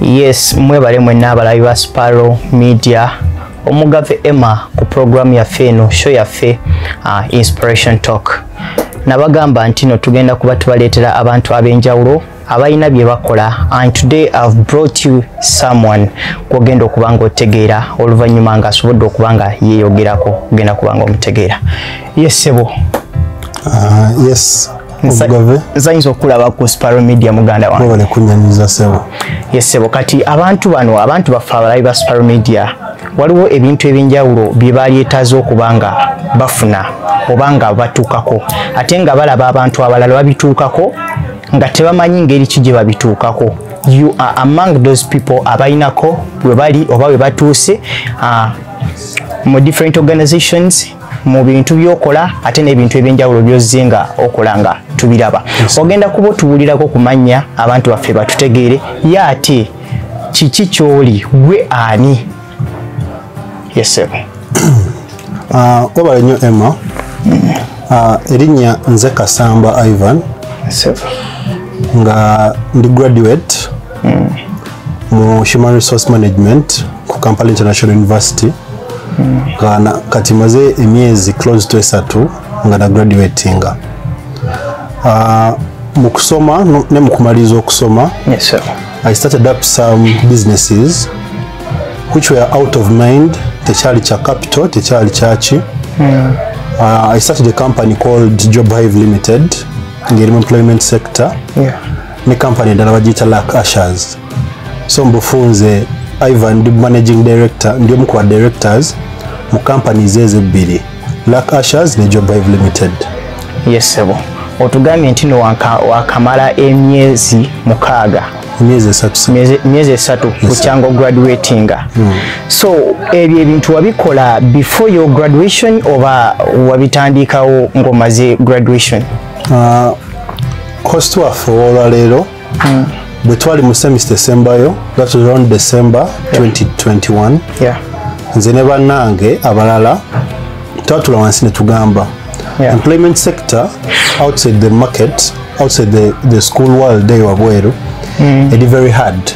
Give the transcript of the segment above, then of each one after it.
yes mwebale mwenna abalabi ba sparo media. Omugave emma ku programu yaffe eno show yaffe uh, inspiration talk. Nabagamba nti no tugenda kuba tubaleetera abantu ab'enjawulo abalina bye bakola and today i've brought you someone gwogenda okuba nga otegeera oluvannyuma ng'asobodde okuba nga yeeyogerako ogenda kuba nga omutegeera yesebo Uh, yes nsanyisa okulaba ku sparo media muganda kunyanyuza sebo. Yesebo kati abantu bano abantu baffe abalabi ba sparo media waliwo ebintu ebyenjawulo bye balyetaaze okuba nga bafuna oba nga batuukako. Ate nga balaba abantu abalala babituukako nga tebamanyi ngeri ki gye babituukako. You are among those people abalinako bwe bali oba bwe batuuse uh, mu different organizations mu bintu byokola ate n'ebintu ebyenjawulo byozze nga okola nga tubiraba. Ogenda kuba otubuulirako ku mannya abantu baffe batutegeere ye ate kiki kyoli? Gwe ani? Yesebo webale nnyo emma. Uh, erinnya nze kasamba ivan. Nga ndi graduate mu human resource management ku kampala international university. Na- kati maze emyezi close to esatu nga na graduatinga. Uh, mu kusoma ne mu kumaliriza okusoma sir. I started up some businesses which were out of mind. Tekyali kya capital tekyali kyaki uh, I started a company called Job Hive Limited ngeri mu employment sector. Yeah. ne company endala bagiyita Lack ashers so mbufunze Ivan ndi managing director ndi omu ku ba directors mu companies ezo ebbiri Lack Ushers ne Job Hive Limited. Yesebo otugambye nti no waka- wakamala emyezi mukaaga. Myezi esatu kukyanga graduatinga so ebyo ebintu wabikola before your graduation oba wabitandikawo ng'omaze graduation? Host waffe olwaleero bwe twali mu semester esembayo that was around december 2021 yeah. nze ne bannange abalala twatula wansi ne tugamba. Employment sector outside the market outside the, the school world eyo wabweru eri very hard.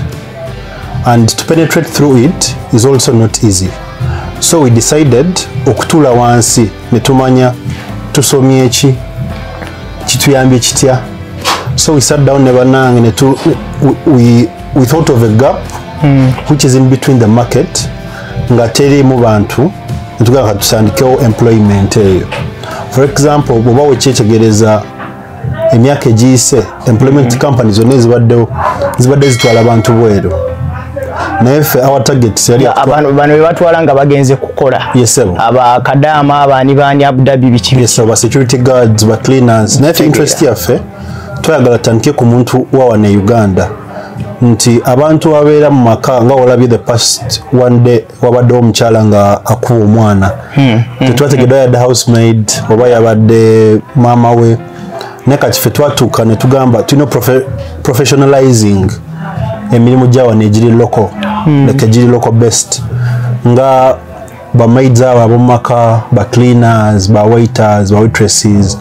And to penetrate through it is also not easy. So we decided okutuula wansi ne tumanya tusomye ki kituyambye kitya so we sat down ne bannange ne tu- we- we, thought of a gap hmm. which is in between the market. Nga terimu bantu netugaa katusandikewo employment eyo for example bwoba wekyetegereza emyaka egiyise employment company zonna ezibaddewo zibadde zitwala abantu bweru. Naye ffe our target yali abantu bano bebatwala nga bagenze kukola. Yesebo abakadaama abaani baani abudabi biki yes ba security guards ba cleaners. Naye ffe interest yaffe twayagala tutandike ku muntu wa wano e uganda nti abantu ababeera mu maka nga olabye the past one day wabaddewo omukyala nga akuba omwana. Tetwategedwa yadde housemaid oba yabadde maama we. Naye kati ffe twatuuka ne tugamba tulina profe- professionalizing emirimu gya wano egiri local like egiri local best. Nga bamaids abo ab'omumaka ba cleaners ba waiters ba waitresses.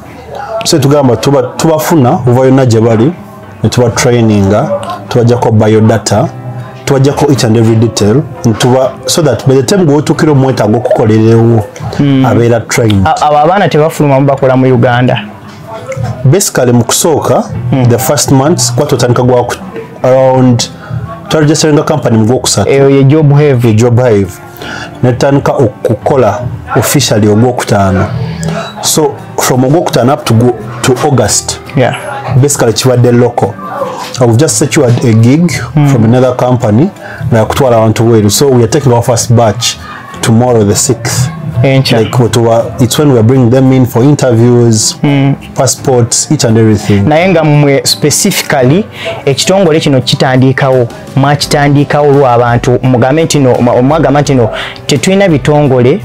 So tugamba tuba- tubafuna ova yonna gye bali ne tuba traininga tubajjako biodata tubajjako each and every detail ntuba so that by the time gweotuukira omwetaaga okukolerewo abeera trained. Abo abaana tebafulumamu bakola mu uganda. Basically mu kusooka the first months kwata otandika gwa around twaregisteringa company mu gwokusatu. Eyo ye job have ye job hive netandika okukola officially ogwokutaano. So from ogwokutaano up to, go, to august yeah. basically kibadde local I've just secured a gig from another company na kutwala abantu bweru so we are taking our first batch tomorrow the 6th enkya like what we- it's when we bringing them in for interviews passports each and everything. Naye nga mmwe specifically ekitongole kino kitandikawo mwakitandikawo lw'abantu mugambe nti no mwa- mwagamba nti no tetulina bitongole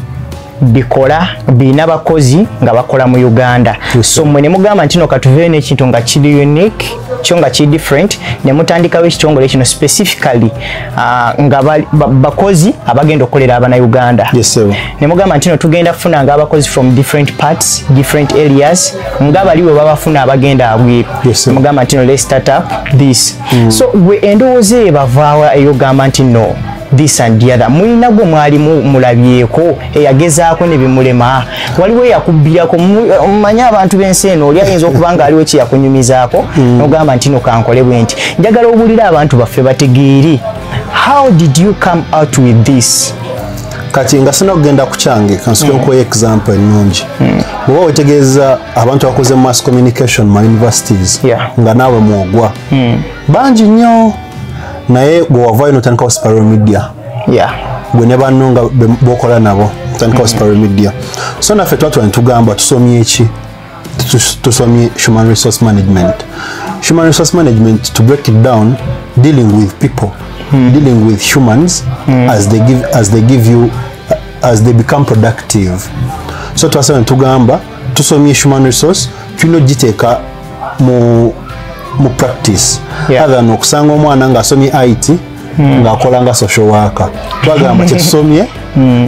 bikola birina bakozi nga bakola mu uganda. So mmwe ne mugamba nti no katuveeyo n'ekintu nga kiri unique kyo nga ki different. Ne mutandikawo ekitongole kino specifically uh, nga bakozi abagenda okukolera abanauganda Yes, ne mugamba nti no tugenda kufuna nga abakozi from different parts different areas nga bali bwe babafuna abagenda abweru. Yes, mugamba nti no let's start up this. So gwe endowooza eyo bavaawa eyogamba nti no this and the other mulina gwe mwali mu- mulabyeko eyagezaako ne bimulema waliwo eyakubbirako. Mu- mumanye abantu b'ensi eno oli ayinza okuba nga aliwo kyeyakunyumizaako nogamba nti no kankole bwe nti. Njagala owulire abantu baffe bategeeri how did you come out with this? Kati nga sina kugenda ku kyange kansoke nkuwa example ennungi. Bweba wetegeeza abantu bakoze mass communication mu universities nga naawe mwogwa. Bangi nnyo naye notandikawo spiral media. Yeah. Gwe ne banno nga bokola nabo tandikawo spiral media. So naffe twatula netugamba tusomye eki tusomye human resource management. Human resource management to break it down dealing with people dealing with humans as, they give, as they give you as they become productive. So twasaba netugamba tusomye human resource tulina ogiteeka mu mu practice other than okusanga omwana ng'asomye it ng'akola nga social worker twagamba kyetusomye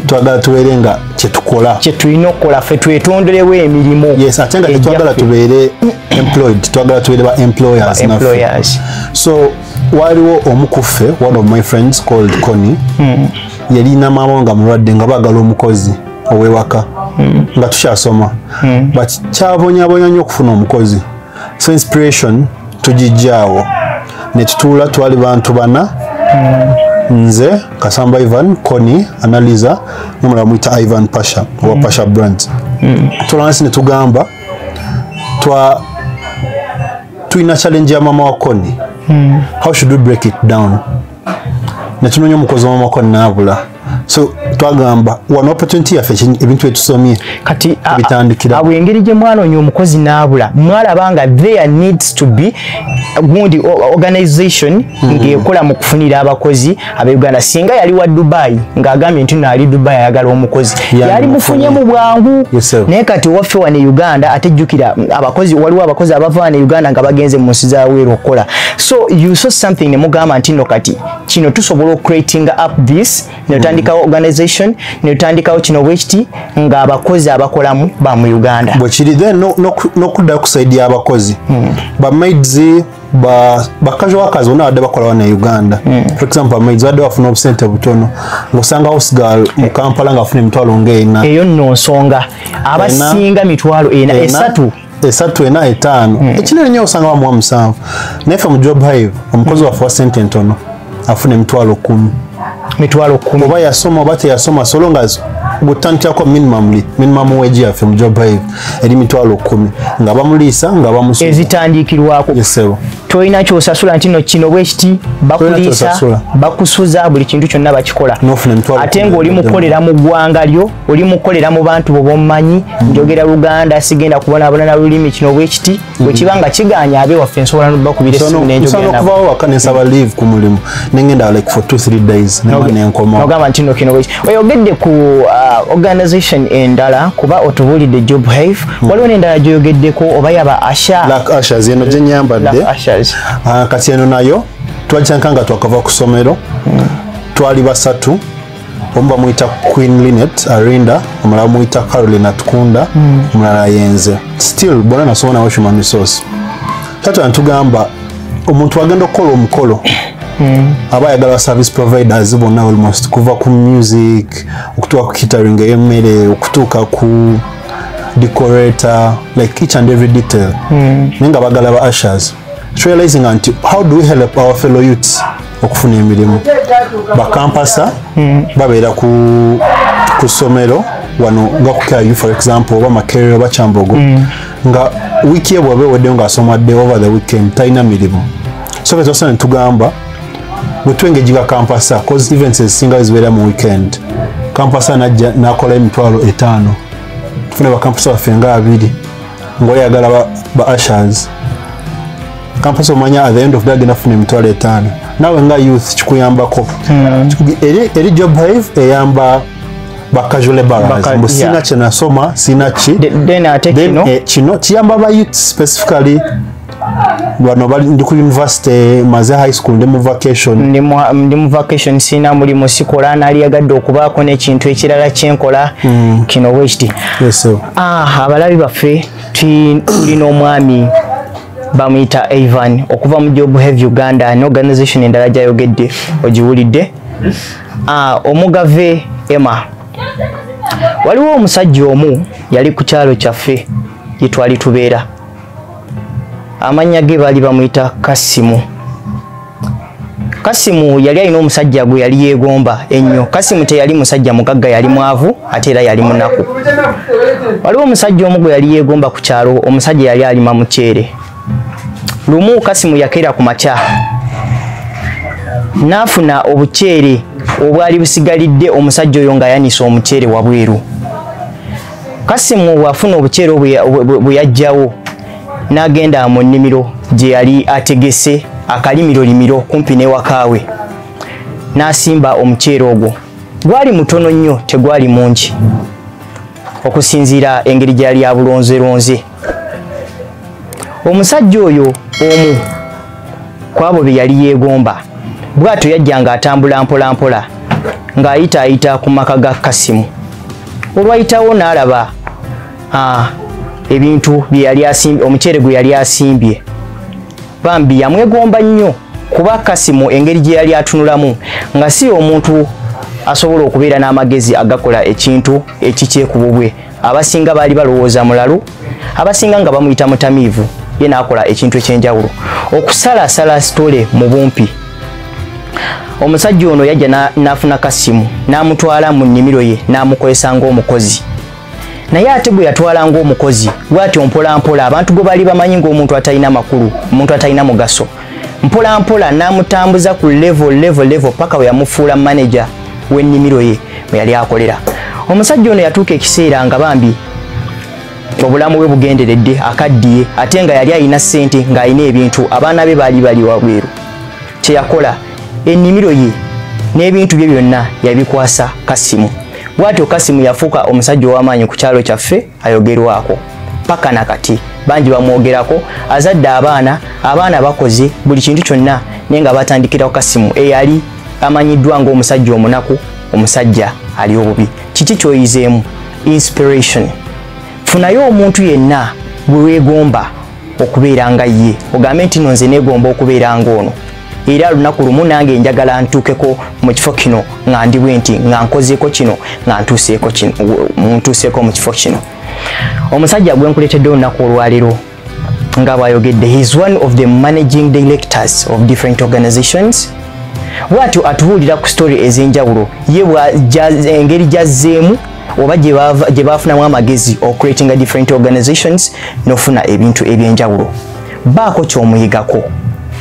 twagala tubeere nga kyetukola. Kye tulina okukola ffe twetonderewo emirimu. Yes ate nga tetwagala tubeere employed twagala tubeere ba employers naffe. so waliwo omu ku ffe one of my friends called Connie. Yalina maama nga mulwadde nga baagala omukozi ow'ewaka nga tukyasoma. But kyabonyabonya nnyo okufuna omukozi. So inspiration tugijjaawo ne tutuula twali bantu bana nze kasamba ivan coni analiza nomulala muyita ivan pasha owa pasha brands. Tulansi ne tugamba twa tulina challenge ya mama wa coni how should we break it down? Netunoonya omukozi wa mama wa coni naabula so twagamba wano opportunity yaffe ebintu byetusomye kati Bitandikira. awo engeri gye mwanoonya omukozi n'abula mwalaba nga there needs to be gundi organization ng'ekola mu kufunira abakozi ab'uganda singa yali wa dubai ng'agambye nti naali dubai ayagala omukozi Yali mufunye mu bwangu. Naye kati waffe wano e uganda ate jjukira mm, abakozi waliwo abakozi abava wano e uganda nga bagenze mu nsi zaweeru okukola. So you saw something ne mugamba nti no kati kino tusobola ocreating up this ne tutandikawo organization ne tutandikawo kino bwekiti ng'abakozi abakolamu ba mu uganda. Bwekiri then no- noku- n'okuddayo kusaidia abakozi bamaids bakazi wakazi bonna badde bakola wana e uganda. For example bamaids badde bafuna obusente butono ng'osanga housegirl mu kampala ng'afuna emitwalo ng'ena. Eyo nno nsonga. Abasinga mitwalo ena esatu. esatu ena etaano. Ekinene nnyo osanga bamuwa musanvu. Naye ffe mu job hive omukozi waffe wa sente entono afuna emitwalo kumi mitwalo kumi. Oba yasoma oba teyasoma so minimumly minimum wage yaffe mu job hive eri mitwalo kumi. Nga bamuliisa nga bamusuza ezitandikirwako. Tolina kyosasula nti no kino bwekiti bakuliisa bakusuza buli kintu kyonna bakikola. Ate ng'oli mukolera mu ggwanga lyo oli mukolera mu bantu bo bomumanyi njogera luganda sigenda kubonaabona na lulimi kino bwekiti bwekiba nga kiganya abe waffe nsobola nobakubira essimu nsobola nenjogera nabo. okuvaawo waka nensaba leave ku mulimu. Nengenda like for 2-3 days nema nenkomawo nogamba nti no kino bweki oyogedde ku uh, organization endala kuba otubuulidde job hive. Waliwo n'endala gyoyogeddeko oba yaba asha? Black Ashes eno gye nyambadde. Black Ushers. Ah, kati eno nayo twagitandika nga twakava ku ssomero. Twali basatu omu bamuyita queen linet arinda omulala bamuyita caroline atukunda omulala yenze. Still bonna nasoma nawe human resource. Kyatula ntugamba omuntu agenda okukola omukolo aba ayagala service providers bonna almost kuva ku music okutuuka ku catering ey'emmere okutuuka ku decorator like each and every detail. Naye nga bagala ba ushers. Realizing nti how do we help our fellow youths okufuna emirimu? Bakampasa babeera ku ssomero wano nga ku KIU for example oba makerere oba kyambogo. Nga wiiki ye bwaba eweddeyo ng'asomadde over the weekend talina mirimu. So fe twasana netugamba bwe twengejika kampasa cause events ezisinga zibeera mu weekend. Kampasa najja nakola emitwalo etaano. Tufune bakampasa baffe nga abiri ngaoyagala ba, ba ushers. Kampasa omanya at the end of the day agenda kufuna emitwalo etaano. Naawe nga youth kikuyambako. Eri, eri job hive eyamba ba casual laborers Baka- mbu sina kyenasoma sina ki. Eh, kino kiyamba ba youth specifically bano bali ndi ku university maze high school ndi mu vacation. Ndi mu- vacation sina mulimu sikola naaliyagadde okubaako n'ekintu ekirala kyenkola. Kino bwekiti yes sir. Ah, abalabi baffe tulina omwami bamuyita Ivan. Okuva mu Job Have Uganda ne organisation endala gyayogedde ogiwulidde. Ah, omugave Emma. Waliwo omusajja omu yali ku kyalo kyaffe gye twali tubeera amannya ge baali bamuyita Kasimu. Kasimu yali alina omusajja gwe yali yeegomba ennyo. Kasimu teyali musajja mugagga yali mwavu ate era yali munaku. Waliwo omusajja omu gwe yali yeegomba ku kyalo omusajja yali alima muceere. Lumu kasimu yakeera ku makya. N'afuna obuceere obwali busigalidde omusajja oyo ng'ayanisa omuceere wabweru kasimu bw'afuna obuceere obwe- bwe bwe yajjawo n'agenda mu nnimiro gye yali ategese akalimiro limiro kumpi n'ewakaawe. N'asimba omuceere ogwo. Gwali mutono nnyo tegwali mungi. Okusinziira engeri gye yali abulonzeronze omusajja oyo omu ku abo be yali yeegomba bw'atyo yajja ng'atambula mpola mpola ng'ayitaayita ku maka ga kasimu. Olwayitawo n'alaba ah, ebintu bye yali asimbye omuceere gwe yali asimbye. Bambi yamwegomba nnyo kuba kasimu engeri gye yali atunulamu nga si omuntu asobola okubeera n'amagezi agakola ekintu ekikyekububwe abasinga baali balowooza mulalu abasinga nga bamuyita mutamiivu ye n'akola ekintu ekyenjawulo. Okusalasala sitole mu bumpi. Omusajja ono yajja na- n'afuna kasimu n'amutwala mu nnimiro ye n'amukozesa ng'omukozi naye ate bwe yatwala ng'omukozi bw'atyo mpolampola abantu gwe baali bamanyi ng'omuntu atalina makulu omuntu atalina mugaso. Mpolampola n'amutambuza ku level level level paka we yamufuula manager w'ennimiro ye mwe yali akolera. Omusajja ono yatuuka ekiseera nga bambi obulamu bwe bugenderedde akaddiye ate nga yali alina ssente ng'alina ebintu abaana be baali bali wabweru. Kyeyakola ennimiro ye n'ebintu bye byonna yabikwasa kasimu bw'atyo kasimu yafuuka omusajja ow'amaanyi ku kyalo kyaffe ayogerwako. Paka nakati bangi bamwogerako. Azadde abaana abaana bakoze buli kintu kyonna naye nga batandikirawo kasimu eyali amanyiddwa ng'omusajja omunaku omusajja ali obubi. Kiki kyoyizeemu? Inspiration. Funayo omuntu yenna gwe weegomba okubeera nga ye. Ogambe nti no nze neegomba okubeera ng'ono era lunaku lumu nange njagala ntuukeko mu kifo kino nga ndi bwe nti nga nkozeeko kino nga ntuuseeko kino ntuuseeko mu kifo kino. Omusajja gwe nkuleetedde olunaku olwaleero nga bw'ayogedde he is one of the managing directors of different organizations. Bw'atyo atubuulira ku story ez'enjawulo ye engeri gyazzeemu oba gye baafunamu amagezi ocreatinga different organizations n'ofuna ebintu ebyenjawulo. Baako ky'omuyigako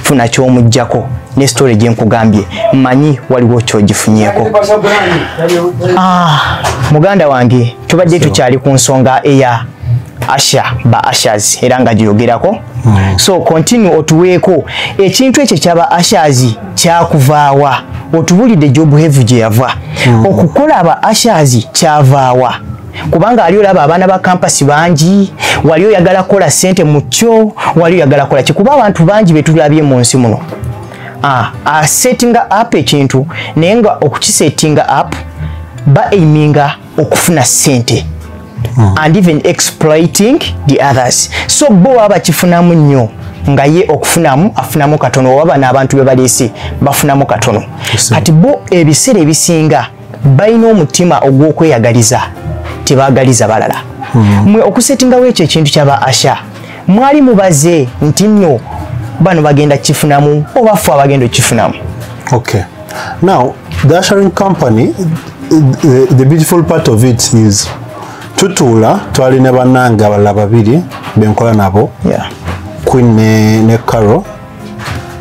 funa ky'omuggyako ne story gye nkugambye. Mmanyi waliwo ky'ogifunyeko Ah, muganda wange tubadde tukyali ku nsonga eya asha ba ashers era nga gyogerako. So continue otuweeko. Ekintu ekyo kyaba ashers kyakuvaawa. Otubulidde job have gye yava. Okukola aba ashers kyavaawa kubanga wali olaba abaana ba kampasi bangi wali oyagala kukola ssente mu kyo wali oyagala kukola ki? Kuba abantu bangi betulabye mu nsi muno. Ah, asettinga up ekintu naye nga okukisettinga up baaiminga okufuna ssente. And even exploiting the others. So bo baba bakifunamu nnyo nga ye okufunamu afunamu katono oba bano abantu be baleese bafunamu katono. Kati bo ebiseera ebisinga balina omutima ogw'okweyagaliza tebaagaliza balala mwe okusetingawo ekyo ekintu kyaba asha mwali mubaze nti nno bano bagenda kifunamu oba ffe abagenda okifunamu Okay. Now, the ushering company, the, the beautiful part of it is tutuula twali ne bannange abalala babiri benkola nabo yeah. queen ne, ne caro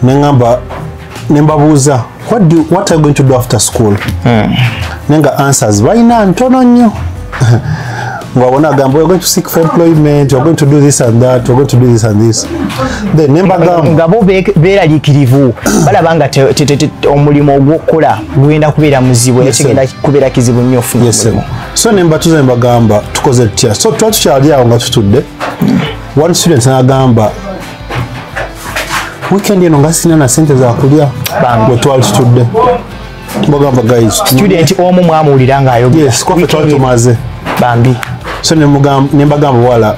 neŋamba nembabuuza what, do, what are you going to do after school mm. nenga answers balina ntono nnyo nga bona agamba we're going to seek for employment we're going to do this and that we're going to do this and this. Then nembagamba nga bo be- beeraliikirivu balaba nga omulimu ogw'okukola gugenda kubeera muzibu era kigenda kubeera kizibu nnyo ofuna omulimu so nembatuza nembagamba tukoze tutya? So tuba tukyali awo nga tutudde one student n'agamba weekend eno nga sina na sente zakulya bwe twali tutudde bagamba guys student omu mwamuwulira ng'ayogera yes kwaffe twali tumaze bambi. So ne mbagamba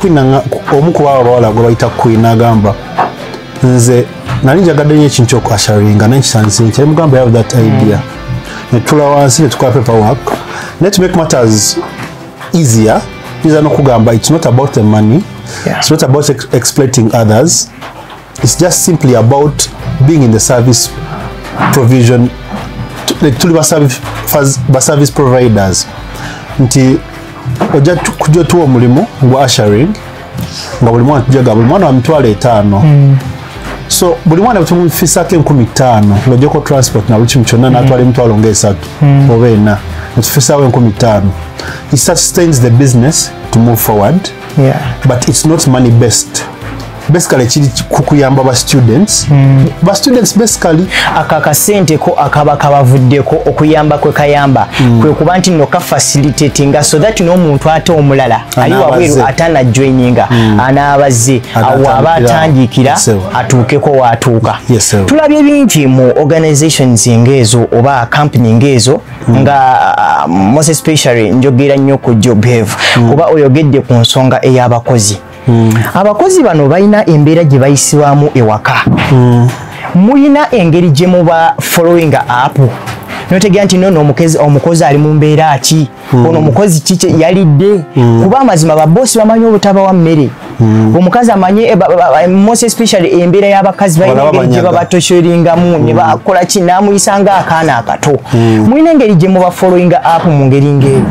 Queen anga- omu ku baba bawala gwe bayita queen agamba nze nali njagadde nyo ekintu okwasharinga nekitandise nti mugamba have that idea. Netula wansi netukola paperwork. Naye to make matters easier. Iza nokugamba it's not about the money. Yeah. it's not about exploiting others. It's just simply about being in the service provision like, tuli ba service, ba service providers. Nti ojja kujja tuwa omulimu gwa ushering nga buli mwana tujaga buli mwana wa mitwalo etaano so buli mwana tumufisako enkumi ttaano ngaogyeko transport na buli kimu kyonna natwala emitwalo ngaesatu oba ena netufisawo enkumi ttaano it sustains the business to move forward Yeah. but it's not money based basically kiri kukuyamba ba students. Ba students basically ako akasente ko akaba kabavuddeko okuyamba kwe kayamba. Kwe kuba nti nno kafacilitatinga so that n'omuntu ate omulala ali wabweru ate anajoininga anaabazze awo aba Anatandikira. atandikira Yes, sir. atuukeko waatuuka Yes, tulabye bingi mu organizations ng'ezo oba company ng'ezo nga uh, most especially njogera nnyo ku job have kuba oyogedde ku nsonga ey'abakozi abakozi bano balina embeera gye bayisibwamu ewaka. Mulina engeri gye muba following up. Notegera nti nono omukozi ali mu mbeera ki? Ono omukozi kiki yalidde? Kuba amazima babosi bamanyi obutabawa mmere. Omukazi amanye eh, most especially embeera y'abakazi balina engeri gye banyaga. babatoshoringamu ne bakola ki? Namuyisa ngaakaana akato. Mulina engeri gye muba following up mu ngeri ng'eyo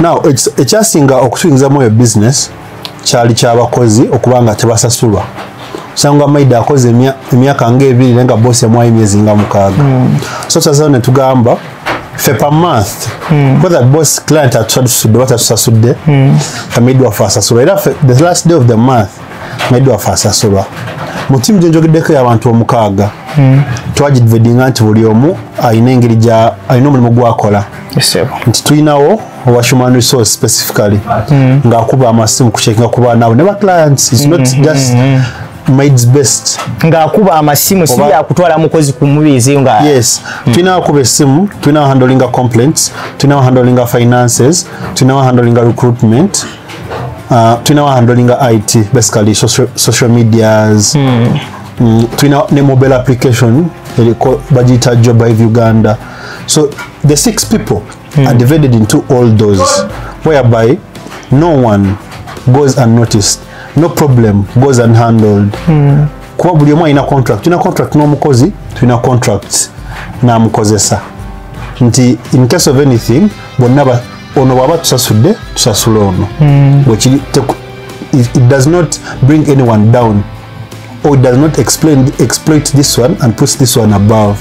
now ekyasinga okutuyingizamu eyo business kyali kyabakozi okuba nga tebasasulwa. Sanga maida akoze emya- emyaka ngaebiri naye nga bosi yamwayo emyezi nga mukaaga. So tusazeho netugamba fe per month whether boss client atusatusudde oba tatusasudde amaidi waffe asasulwa era ffe the last day of the month maidi waffe asasulwa mu tiimu gyenjogeddeko y'abantu omukaaga twagidividinga nti buli omu alina engeri alina omulimu gwakola nti tulinawo owa human resource specifically ng'akuba amasimu kucekinga ku baanaabo ne ba clients its not just maids best. Ng'akuba amasimu si yakutwala mukozi kumubiizeyo nga yes. Tulina akuba essimu tulina handlinga complaints tulina handlinga finances tulina handlinga recruitment uh, tulina handlinga it basically social, social medias. Mm, tulina ne mobile application eriko bagiyita job hive uganda. So the six people are hmm. divided into all those. Whereby no one goes unnoticed. No problem goes unhandled. Hmm. Kuba buli omu alina contract. Tulina contract n'omukozi tulina contract n'amukozesa nti in case of anything bonna ba- ono bwaba tusasudde tusasula ono. Hmm. Bwekiri- teku- it, it does not bring anyone down or it does not explain, exploit this one and puts this one above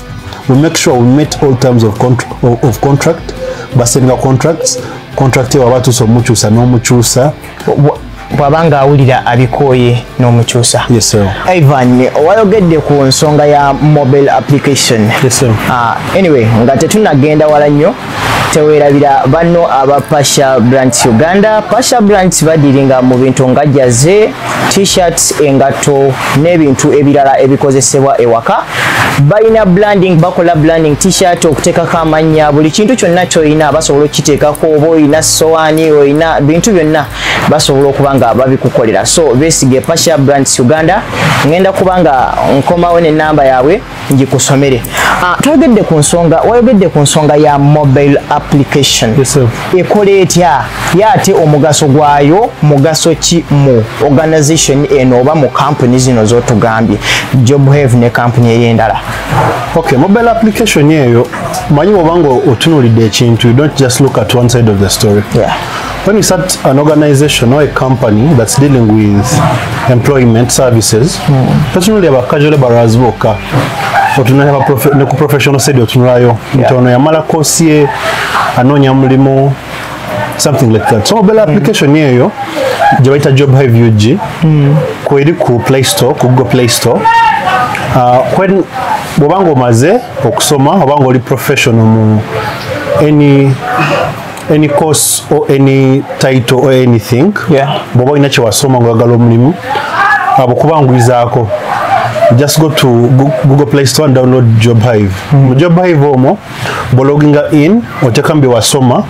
we make sure we met all terms of, contra of, contract basenga contracts contract eyo waba tusa omukyusa n'omukyusa bw- bw'aba ng'awulira abikooye n'omukyusa yes sir. ivan wayogedde ku nsonga ya mobile application Yes. Ah, anyway nga tetunagenda wala nnyo teweerabira banno aba pasha brands uganda. Pasha brands badiringa mu bintu nga jaze t-shirts engato n'ebintu ebirala ebikozesebwa ewaka balina branding bakola branding t-shirt okuteekako amannya buli kintu kyonna kyolina basobola okukiteekako oba olina sowaani olina bintu byonna basobola okuba nga babikukolera. So besige pasha brands uganda ngenda kuba nga nkomawo nenamba yaabwe ngikusomere. Ah, twayogedde ku nsonga wayogedde ku nsonga ya mobile application. Ekola etya? Ye ate omugaso gwayo mugaso ki mu organization eno oba mu kampuni zino zotugambye? Job have ne kampuni ey'endala okay mobile application eyo manyi bwobanga otunulidde ekintu you don't just look at one side of the story. Yeah. when you start an organization or a company that's dealing with employment services totunulira ba casual laborers bokka profe- ne ku professional side otunulayo nti ono yamala kosi ye anoonya mulimu something like that. So mobile application yeyo gye bayita job hive ug kweri ku play store ku google play store. Uh, when bwobanga omaze okusoma obanga oli professional mu any any course or any title or anything Yeah. bwoba olina kyewasoma ngaogala omulimu abo kubangulizaako just go to google play store and download job hive. Mu job hive omwo bologinga in oteekamu bye wasoma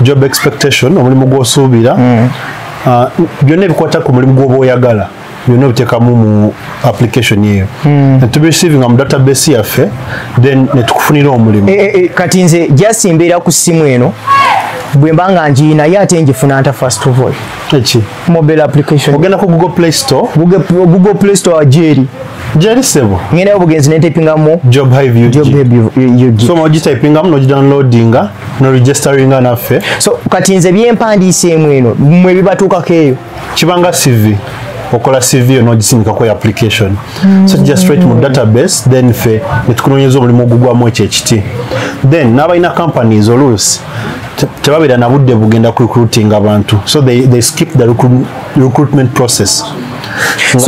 job expectation omulimu gw'osuubira Ah, byonna ebikwata ku mulimu gw'oba oyagala byonna obiteekamu mu application eyo netubireceiving mu database yaffe then netukufunira omulimu. E- e- e, kati nze just mbeera ku ssimu eno bwe mba nga ngiina ye ate ngifuna nta first of all. Eki? Mobile application. Ogenda ku google play store? Google- google play store gyeri gyeri sebo. Ngendayo bugenzi netepingamu job hive job UG. web UG. so mogitypingamu nogidownloadinga noregisteringa naffe. So kati nze byempandiiseemu eno mwe bibatuukako eyo. Kibanga cv okola cv yo nogisindikako application. So kijja straight mu database then ffe netukunoonyeza omulimu ogugwamu ekyo ekiti then n'abalina companies oluusi te- tebabeera na budde bugenda ku recruiting abantu. So they, they skip the recruit, recruitment process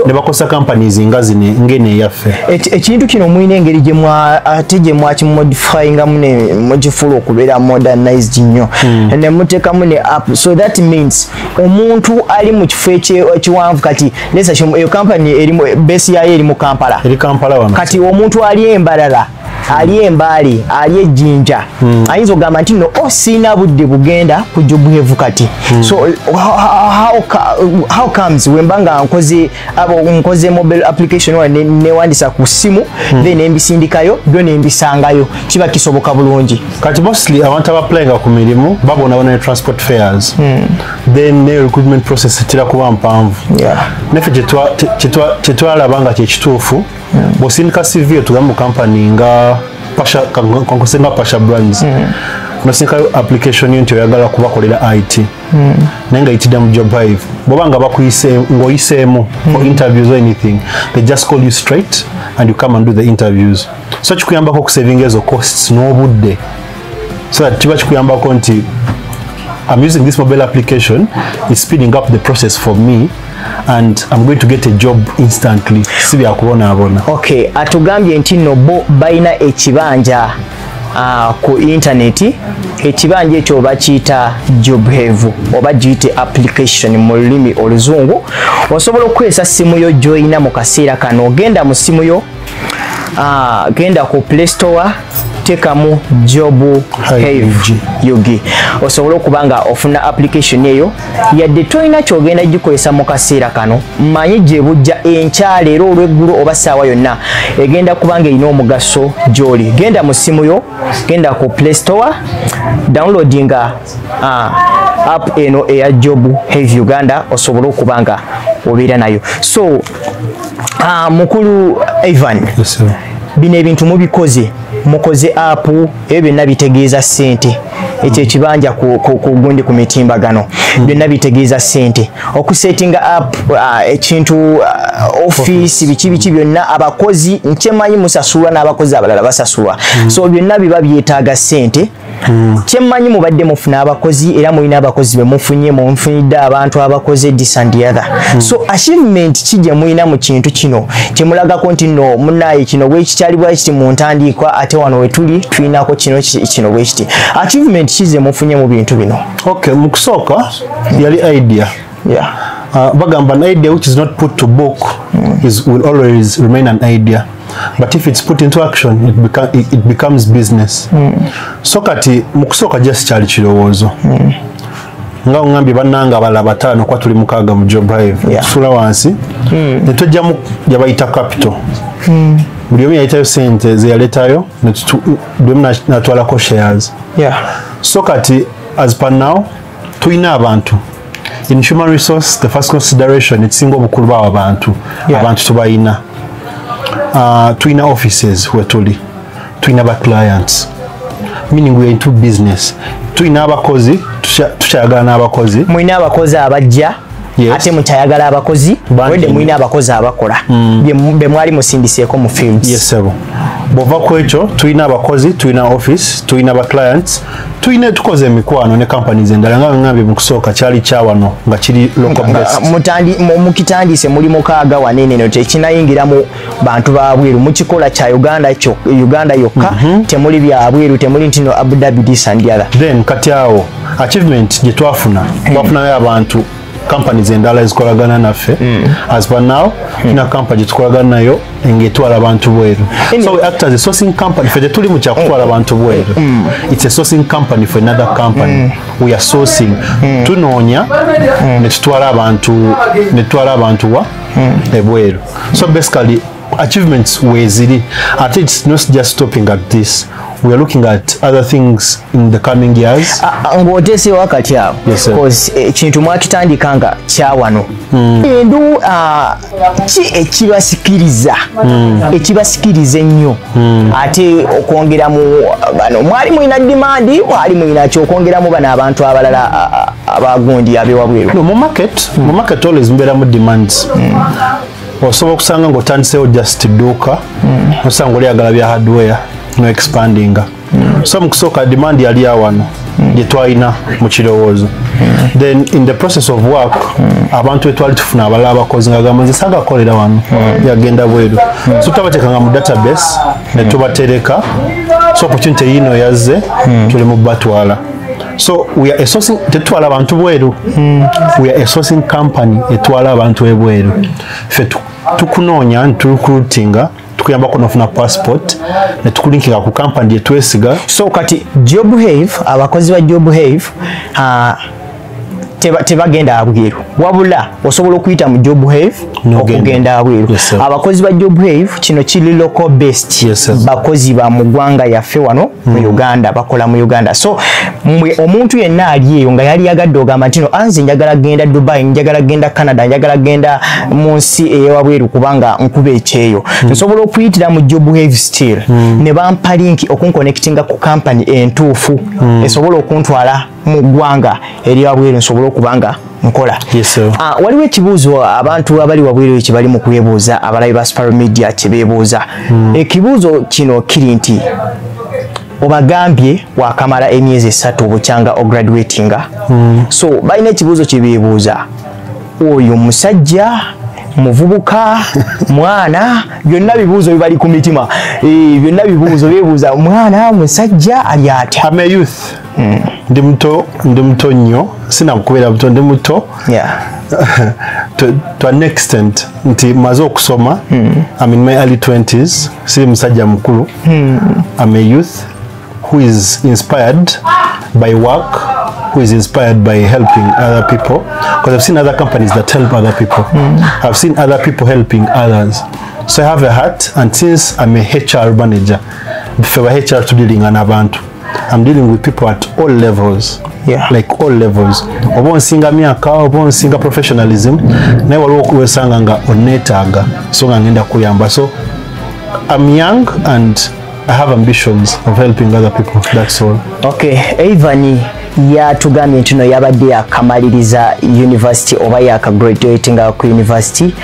ne bakosa companies nga zino ngene eyaffe. Eki- ekintu kino mulina engeri ate gye mwakimodifyingamu mukifuula okubeera modernized nnyo. Ne muteekamu ne app. So that means omuntu ali mu kifo ekiwanvu kati assume eyo kampani besi yayo eri mu kampala. Kati omuntu ali embalala ali embaale ali ejjinja. Ayinza okugamba nti no o siina budde bugenda ku jobuhevu kati. So how, comes? Wemba nga nkoze nkoze mobile application ne- newandisa ku ssimu then embisindikayo byo nembisangayo. Kiba kisoboka bulungi. Kati mostly abantu abapplyinga ku mirimu babonabona ne transport fares. Then ne recruitment process etera kuba mpanvu. Naffe kyetwa- kyetwa- kyetwalaba nga kyekituufu bwosindika cv yetu mu kampani nga Pasha- kan- kankose nga pasha brands. Nosindikayo application yo nti oyagala kubakolera it naye nga yitidde mu job hive. Bwoba nga ng'oyiseemu for interviews or anything. They just call you straight and you come and do the interviews. So kikuyambako okusavinga ezo costs n'obudde so that kiba kikuyambako nti I'm using this mobile application. Is speeding up the process for me and I'm going to get a job instantly. Si byakubonaabona okay atugambye nti nno bo balina ekibanja uh, ku intaneti ekibanja ekyo bakiyita jobhave oba giyite application mu lulimi oluzungu. Osobola okukozesa simu yo gyoyina mu kaseera kano. Ogenda mu simu yo uh, genda ku play store tekamu job have. Yugi osobola okuba nga ofuna application eyo? Yadde tolina kyogenda gikozesa mu kaseera kano mmanyi gye bujja enkyala era olweggulo oba ssaawa yonna. Egenda kuba nga erina omugaso gy'oli. Genda mu simu yo genda ku play store downloadinga uh, app eno eya job have uganda osobole okuba nga obeera nayo. So uh, mukulu ivan Yes, bino ebintu mubikoze mukoze app ebyo byonna bitegeeza ssente. Ekyo ekibanja ku ku- mitimbagano. Byonna bitegeeza ssente. Okusetinga app uh, ekintu uh, office biki biki byonna abakozi nkyemanyi musasulwa n'abakozi abalala basasulwa so byonna biba byetaaga ssente kyemmanyi mubadde mufuna abakozi era mulina abakozi be mufunye mufunidde abantu abakoze this and the other. So achievement ki gye mulina mu kintu kino? Kyemulagako nti no munaye kino bwe kikyali bwa kiti mu ntandikwa ate wano we tuli tulinako kino ki- kino bwe kiti. Achievement ki ze mufunye mu bintu bino? Okay mu kusooka yali idea. Yeah. uh, bagamba an idea which is not put to book is, will always remain an idea but if it's put into action it, beca it, becomes business. So kati mu kusooka just kyali kirowoozo. Nga ŋŋambye bannanga abalala bataano kuba tuli mukaaga mu job hive Yeah. tusula wansi. Ne twejjamu gyebayita capital buli omu yayitayo sente zeyaleetayo na- natwalako shares. Yeah. so kati as per now tulina abantu. In human resource the first consideration ekisinga obukulu bawa abantu. Yeah. abantu tubayina uh, tulina offices wetuli tulina ba clients. Meaning we into business. Tulina abakozi tukya- tukyayagala n'abakozi. Mulina abakozi abajja. Ate mukyayagala abakozi wedde mulina abakozi abakola. Bye mu- be mwali musindiseeko mu fields bwova ku ekyo tulina abakozi tulina office tulina ba clients tulina tukoze emikwano ne companies endala nga ngambye mu kusooka kyali kyawano nga kiri local based mu- mukitandise muli mukaaga wanene no tekinayingiramu bantu babweru mukikola kya uganda uganda yokka temuli byabweru temuli nti no abu dhabi other. Then kati awo achievement gye twafuna. Twafunayo abantu companies endala ezikolagana naffe as per now tulina company gyetukolagana nayo ngaetwala abantu bweru. So we act as a sourcing company ffe tetuli mu kyakutwala abantu bweru. It's a sourcing company for another company. We are sourcing. Tunoonya netutwala abantu netutwala abantu wa? Ebweru so basically achievements weziri. Ate it's not just stopping at this we are looking at other things in the coming years. Akati awo. Yes, sir. Because ekintu mwakitandika nga kyawano endu ah, ki ekibasikiriza? Ekibasikiriza ennyo. Ate okwongeramu bano mwali mulina dimandi mwali mulina kyokwongeramu bano abantu abalala ah, ah, abagundi abewabweru mu market mu market always mbeeramu demands osobola okusanga ngaotandisewo just dduuka osanga olyagala bya hardware no expandinga so mu kusooka demand yali awano gye twalina mu kirowoozo. Then in the process of work abantu betwali tufuna abalala abakozi nga gamba nze saagakolera wano yagenda bweru. So tutabateekanga mu database ne tubatereka. So opportunity yiino yazze tuli mu batwala. So tetutwala abantu bweru. We are a sourcing company etwala abantu ebweru tu- tukunoonya niturecruitinga tukuyambako nofuna passport netukulinkinga ku company gyetwesiga so kati job have abakozi ba job have uh, tebagenda abweru. Wabula osobola okuyita mu job have okugenda abweru. Abakozi ba job have kino kiri local based. Bakozi ba mu ggwanga yaffe wano mu uganda bakola mu uganda. So mwe omuntu yenna ali eyo nga yali yagadde ogamba nti no anze njagala genda dubai njagala genda canada njagala genda mu nsi eyewabweru kubanga nkuba ekyeyo nsobola okuyitira mu job have still. Ne bampa linki okunkonectinga ku kampani entuufu. Esobola okuntwala mu ggwanga eryawabweru nsobole okuba nga nkola. Ah, waliwo ekibuuzo abantu abali wabweru kye bali mu kwebuuza abalabi ba sparo media kye beebuuza. Ekibuuzo kino kiri nti obagambye wakamala emyezi esatu bukyanga ograduatinga. So balina ekibuuzo kye beebuuza. Oyo musajja muvubuka mwana byonna bibuuzo bibali ku mitima. Eh, byonna bibuuzo beebuuza mwana musajja ali atya? Youth. Ndi muto ndi muto nnyo. Sinakubeera buto ndi muto. To, to an extent nti maze okusoma I'm in my early 20s siri musajja mukulu. I'm a youth who is inspired by work who is inspired by helping other people because I've seen other companies that help other people. Mm. I've seen other people helping others. So I have a heart and since I'm a HR manager before HR an n'abantu I'm dealing with people at all levels. Yeah. like all levels. Oba onsinga myaka oba onsinga professionalism. Naye waliwo okuwesanga nga oneetaaga so nga ngenda kuyamba. So i'm young and i have ambitions of helping other people that's all. Okay evan yatugambye nti no yabadde yakamaliriza university oba yakagraduatinga ku university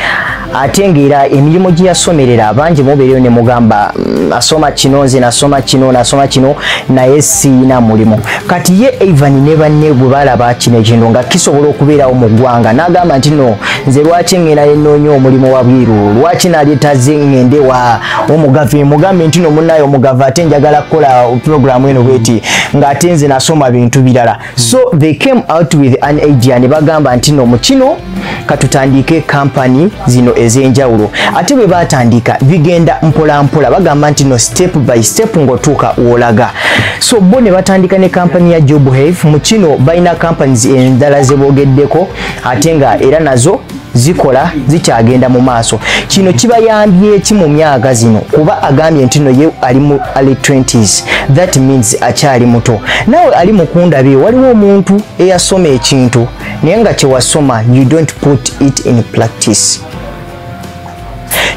ate ngaera emirimu gye yasomerera. Bangi mubeereyo ne mugamba "Mm, asoma kino nze nasoma kino nasoma kino naye siina mulimu. Kati ye evan ne banne bwe balaba kino ekintu nga kisobola okubeerawo mu ggwanga n'agamba nti no nze lwaki ngenda nenoonya omulimu wa bwiru lwaki naletaze ngende wa? Omugave mugambe nti no munnayo omugave ate njagala kukola programu eno bweti ng'ate nze nasoma bintu birala. So they came out with an idea ne bagamba nti no mu kino katutandike kampani zino ez'enjawulo. Ate bwe batandika bigenda mpola mpola bagamba nti no step by step ng'otuuka wolaga. So bo ne batandika ne kampani ya job have mu kino balina companies endala ze boogeddeko ate nga era nazo zikola zikyagenda mu maaso. Kino kibayambye ki mu myaka zino? Kuba agambye nti no ye ali mu early 20s that means akyali muto. Nawe ali mukundabye waliwo omuntu eyasoma ekintu naye nga kyewasoma you don't put it in practice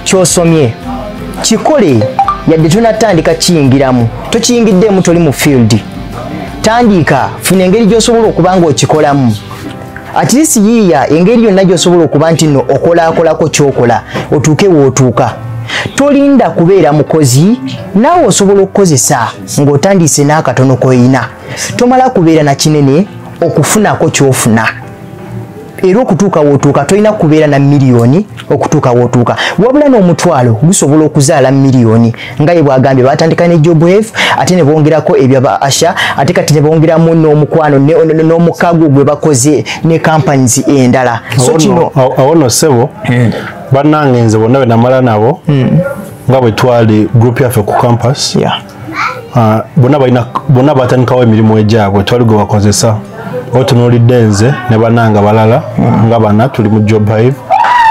kyosomye. Kikole yadde tonatandika kiyingiramu. Tokiyingiddemu toli mu field. Tandika funa engeri gy'osobola okuba nga okikolamu. At least yiiya engeri yonna gy'osobola okuba nti nno okolaakolako kyokola otuuke wootuuka tolinda kubeera mukozi naawe osobola okukozesa ng'otandise n'akatono koyina tomala kubeera na kinene okufunako kyofuna era okutuuka wootuuka tolina kubeera na miliyoni okutuuka wootuuka wabula n'omutwalo gusobola okuzaala miliyoni nga ye bwagambye batandika ne job f ate ne bongerako ebyaba asha ate kati ne bongeramu n'omukwano n'omukago gwe bakoze ne companies endala. So kino awo no ssebo bannange nze bonna be namala nabo nga bwe twali group yaffe ku campus Yeah. Ah, bonna batandikawo emirimu egyabwe twali gwe bakozesa. Otunuulidde nze ne bannanga balala nga bana tuli mu job hive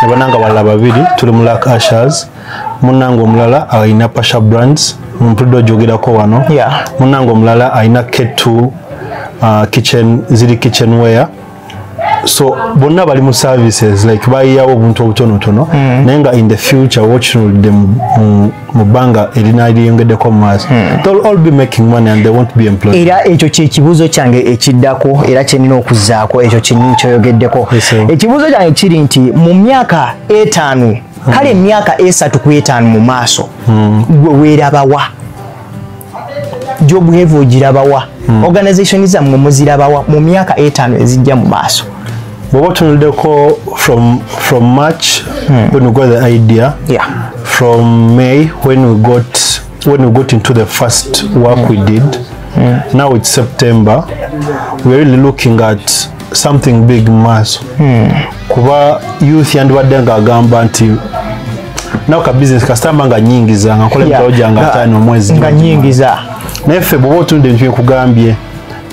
ne bannanga balala babiri tuli mu lak ashers munnanga omulala alina pasha brands mpulidde ogyogerako wano. Yeah. munnanga omulala alina k2 uh, kitchen ziri kitchenware so bonna bali mu services like bayiyawo obuntu obutonotono naye nga in the future wokinulidde mu- bbanga erina lyeyongeddeko mu maaso. They'll all be making money and they won't be employed. Era ekyo kyekibuuzo kyange ekiddako era kyenina okuzzaako ekyo kyoyogeddeko. Ekibuuzo kyange kiri nti mu myaka etaano kale emyaka esatu ku etaano mu maaso gwe weerabawa. Jobuheva ogirabawa organisation zammwe muzirabawa mu myaka etaano ezijja mu maaso bw'oba otunuliddeko from, from march when we got the idea? Yeah. from may when we got when we got into the first work we did. Now it's september. We're really looking at something big mass. maaso kuba youth yandibadde ng'agamba nti nawe ka business kasitamba nga nyingiza nga nkola emitalo gyange Nga- ataano omwezi nga nyingiza. naye ffe bw'oba tunde ebintu byekugambye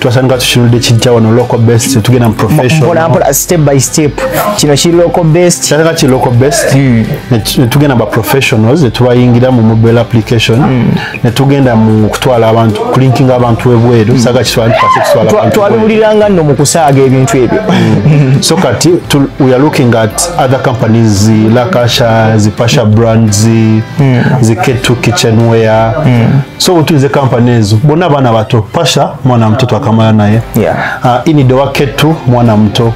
twasanga tukinulidde kijja wano local best tugenda mu profession mpola mpola step by step. Kino kiri local best? Kyatanga ki local best? Ne tu- ne tugenda ba professionals ne tubayingira mu mobile application ne tugenda mu kutwala abantu kulinkinga abantu ebweru saga kitwala tupase kutwala Twa- abantu ebweru. twabibuliranga nno mu kusaaga ebintu ebyo. So kati tu- we are looking at other companies zi lakasha zi pasha brand zi zi k2 kitchenware so utuize company ezo bonna abaana bato pasha mwana muto twakamala naye. Yeah. uh, inido wa k2 mwana muto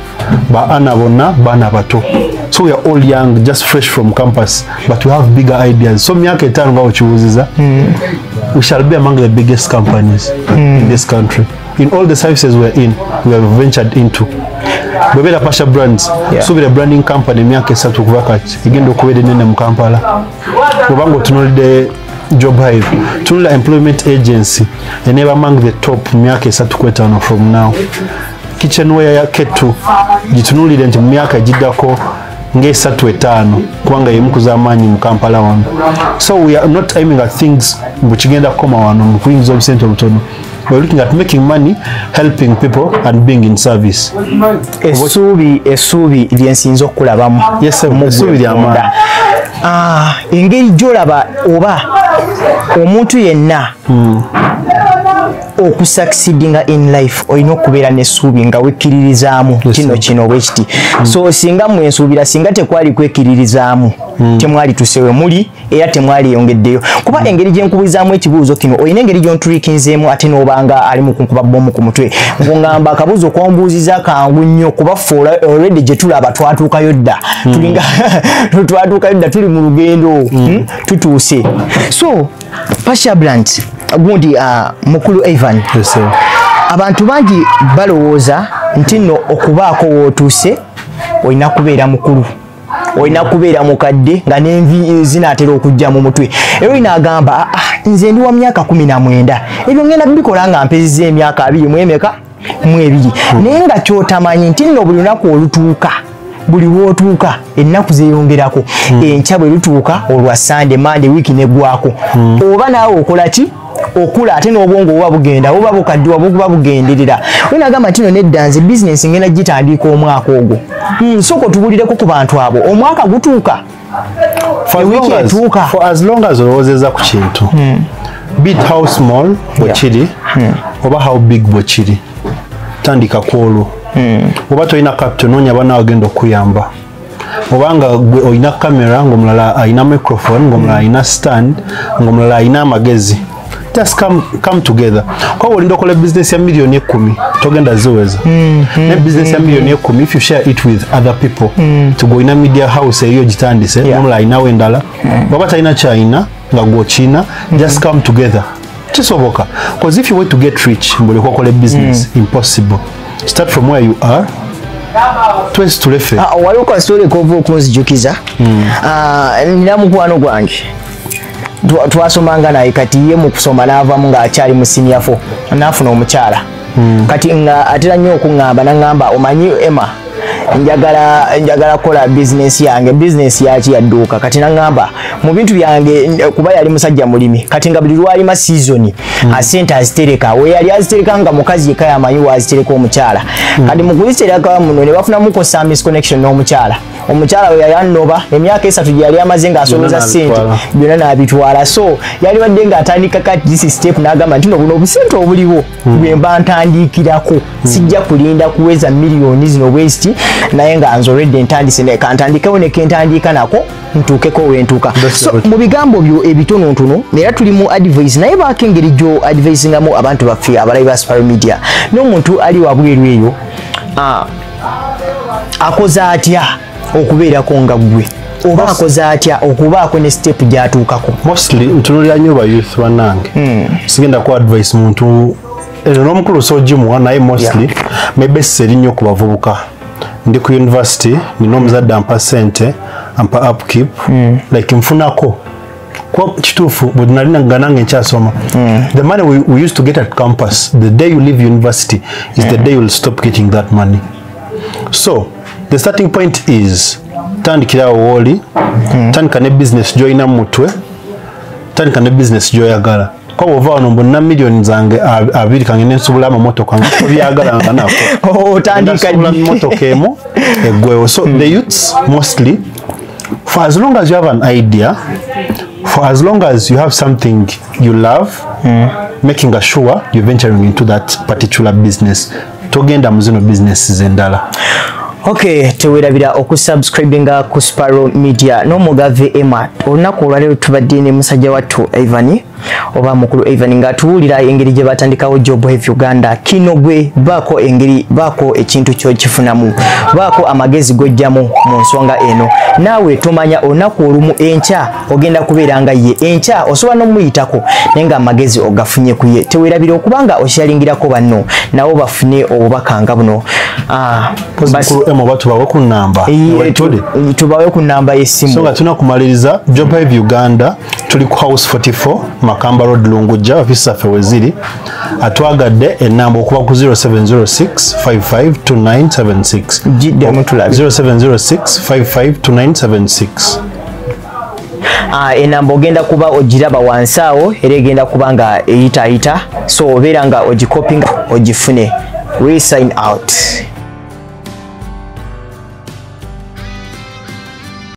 baana bonna baana bato so we are all young just fresh from campus but we have bigger ideas. So myaka etaano nga wekiwuziza we shall be among the biggest companies mm. in this country. In all the services we're in we have ventured into. Bwebeera pasha brands. Yeah. subira branding company emyaka esatu kubakati egenda okubeera enene mu kampala bwobanga otunulidde job hive tunula employment agency. Eneeba among the top mu myaka esatu kwetaano from now. Kitchenware ya ketu gitunulire nti mu myaka egiddako ng'esatu etaano kubanga yemu kuz'amaanyi mu kampala wano. So we are not aiming at things bwekigenda kukoma wano mu kuyingiza obusente obutono. We're looking at making money helping people and being in service. Essuubi essuubi lyensinza okulabamu Yes, Essuubi ggwe lya maanyi. munda. Ah, engeri gyolaba oba omuntu yenna okusucceedinga in life olina okubeera n'essuubi nga wekkiririzaamu. Kino kino bwe kiti. So singa mwensuubira singa tekwali kwekkiririzaamu temwali tusewe muli era temwali yongeddeyo. Kuba engeri gye nkubizaamu ekibuuzo kino olina engeri gy'ontulikinzeemu ate n'obanga ali mu kunkuba bomu ku mutwe. Ng'ongamba akabuuzo kombuuziza kangu nnyo kuba ffe already gye tulaba twatuukayo dda. Tulinga twatuukayo dda tuli mu lugendo. Hmm, tutuuse. So pasha brand gundi ah, mukulu evan abantu bangi balowooza nti nno okubaako wootuuse olina kubeera mukulu. Olina kubeera mukadde nga n'envi zinaatera okujja mu mutwe. Era olina agamba "Ah, ah, nze ndi wa myaka kumi na mwenda. Ebyo ngenda bikola nga mpezizza emyaka abiri mu emeka? Mu ebiri. Naye nga kyotamanyi nti nno buli lunaku olutuuka buli wootuuka ennaku zeeyongerako. Enkya bwe lutuuka olwa sande mande wiiki neggwako oba naawe okola ki? Okula ate n'obwongo buba bugenda buba bukaddiwa buba bugenderera. Wenagamba nti no nedda nze bizinensi ngenda gitandika omwaka ogwo. Mm, sooka otubulireko ku bantu abo. Omwaka gutuuka. Ewiiki etuuka. for as long as olowoozezza ku kintu be it how small bwe kiri oba how big bwe kiri tandika ku olwo oba tolina capital noonya banaawe agenda okuyamba. Obanga gwe olina kamera ng'omulala alina microphone ng'omulala alina stand ng'omulala alina amagezi just come, come together. Kuba olinda okola business ya miliyoni ekumi togenda ziweza. Ne business ya miliyoni ekumi if you share it with other people tugolina media house eyo gitandise Yeah. nomulala alinawo endala. Oba talina kyalina nga gwokina just come together. Kisoboka. Because if you want to get rich mbuli kwakola business impossible start from where you are. Twesi tulefe Ah, waliwo kasitole kova okunzijukiza Ah, nina mukwano gwange Twa- twasomanga naye kati ye mukusoma navamu ngaakyali mu senior fo nafuna omukyala kati nga atera nnyo okuŋŋamba naŋŋamba omanyi emma njagala njagala kola bizinesi yange bizinesi yaki yadduuka kati naŋŋamba mu bintu byange kuba yali musajja mulimi kati nga buli lwalima sizoni asente azitereka. We yali azitereka nga mukazi yekka yamanyi wazitereka omukyala. Kati mu kuzitereka muno ne bafunamuko service connection n'omukyala omukyala we yali annoba emyaka esatu gye yali amaze ng'asolooza Byonna sente n'abitwala. byonna n'abitwala. So yali badde ng'atandika kati this step n'agamba nti no buno obusente obuliwo bwe mba ntandikirako. Sijja kulinda kuweza miliyoni zino bweziti naye nga nze olwedde ntandise ne- kantandikewo ne kentandika nako ntuukeko wentuuka so mu bigambo byo ebitonotono era tuli mu advice naye baako engeri gyo advicingamu abantu baffe abalabi ba sparo media n'omuntu ali wabweru eyo ah, akoze atya okubeerako nga gwe oba akoze atya okubaako ne step gyatuukako? Mostly ntunulira nnyo ba youth bannange. Sigenda ku advice muntu ezo n'omukulu soogimuwa naye mostly maybe essa erinnya ku bavubuka. Ndi ku university nina omuzadde ampa sente ampa upkeep like nfunako. Kuba kituufu bwe nali nga nange nkyasoma the money we, we used to get at campus the day you leave university is the day you'll stop getting that money. So the starting point is tandikirawo wooli tandika ne business gyolina mu mutwe tandika ne business gyoyagala. Kuba bwova wano mbonna miliyoni zange ab- abiri kange nensubula amamotoka nga tobyagalanga nako. Otandika Ndasubula ddi? motoka emu eggwewo so the youths mostly for as long as you have an idea for as long as you have something you love making a sure you're venturing into that particular business togenda mu zino businesses endala ok tewerabira okusubscribinga ku sparo media. N'omugave emma olunaku olwaleero tubadde ne musajja wattu evan oba mukulu evan ng'atuwulira engeri gye batandikawo job have uganda kino gwe baako engeri baako ekintu kyokifunamu. Baako amagezi gojjamu mu nsonga eno. Naawe tomanya olunaku olumu enkya ogenda kubeera nga ye enkya osobola n'omuyitako naye nga amagezi ogafunye ku ye. Tewerabira okubanga okyalingirako banno nabo bafune obubaka nga buno. Ah, tubawe ku namba? Tubawe ku namba so y'essimu nga tulina kumaliriza job hive uganda tuli ku house 44 makamba road lungujja ofisi zaffe weziri atwagadde enamba okuba ku 0706 552976 giddemu tulabe 0706 Ah, enamba ogenda kuba ogiraba wansi awo era egenda kuba nga eyitaayita so obeera nga ogikopinga ogifune. We sign out